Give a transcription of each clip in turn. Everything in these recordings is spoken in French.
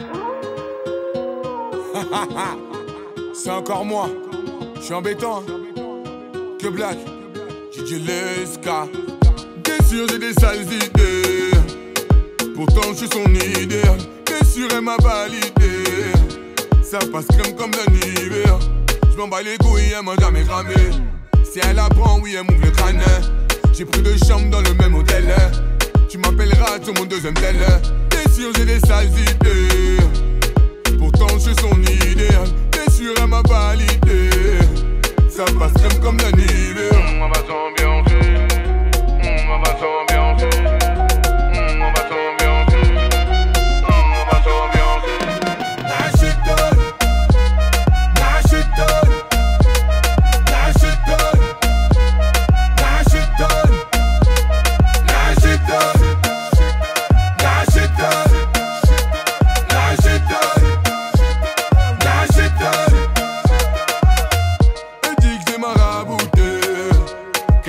C'est encore moi. Je suis embêtant. hein. Que black. DJ Leska. Bien sûr, j'ai des sales idées. Pourtant, je suis son idéal. Bien sûr, elle m'a validé. Ça passe crème comme d'un hiver. Je m'en bats les couilles, elle m'a jamais cramé. Si elle apprend, oui, elle m'ouvre le crâne. J'ai pris deux chambres dans le même hôtel. Tu m'appelleras sur mon deuxième tel. Bien sûr, j'ai des sales idées. Pourtant, je suis son idéal. Bien sûr, elle m'a validé. Ça passe crème comme hiver. On va s'ambiancer, on va s'ambiancer,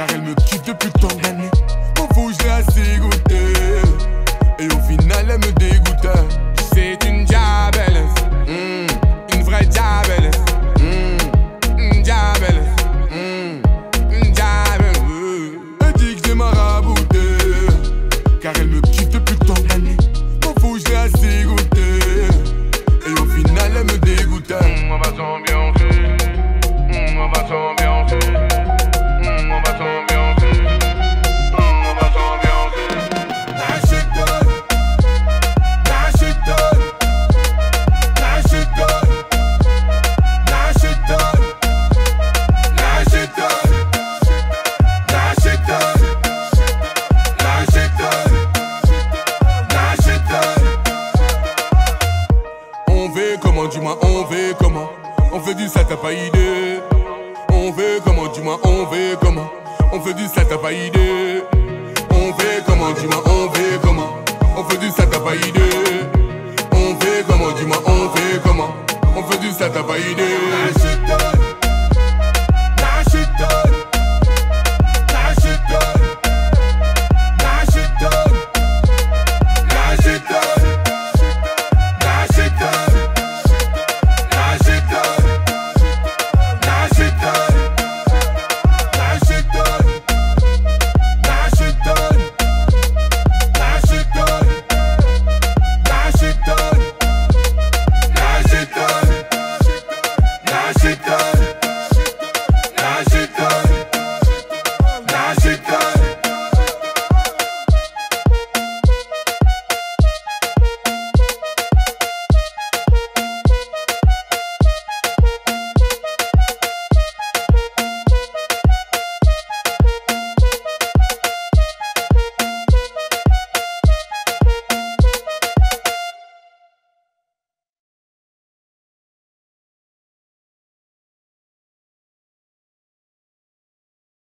car elle me kiffe depuis tant d'années. M'en fous, je assez goûté. Et au final, elle me dégoûte. Comment, dis-moi, on veut comment On fait du ça, t'as pas idée On veut comment, dis-moi, on veut comment On fait du ça, t'as pas idée On veut comment, dis-moi, on veut comment On fait du ça, t'as pas idée On veut comment, dis-moi, on veut comment On fait du ça, t'as pas idée